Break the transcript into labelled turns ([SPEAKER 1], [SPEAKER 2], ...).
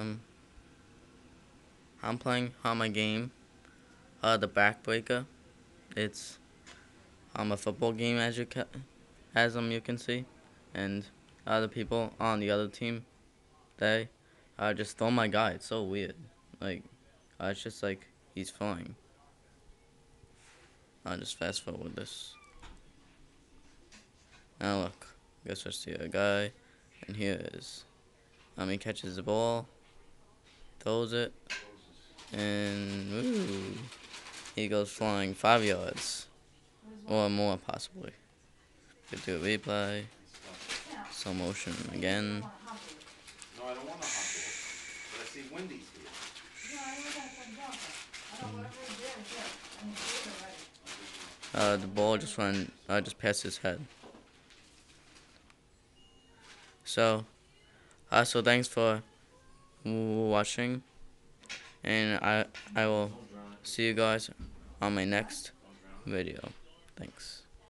[SPEAKER 1] Um, I'm playing on my game, uh, the Backbreaker. It's um a football game as you ca- as um you can see, and other people on the other team, they uh, just throw my guy. It's so weird. Like, uh, it's just like he's flying. I'll just fast forward this. Now look, I guess I see a guy, and here is. Um, he catches the ball, throws it, and ooh, he goes flying five yards, or more possibly. Could do a replay, slow motion again.
[SPEAKER 2] No, I don't want hot dog. But I see Wendy's here.
[SPEAKER 1] Uh, the ball just went, uh, just past his head. So, uh, so thanks for watching, and I I will see you guys on my next video. Thanks.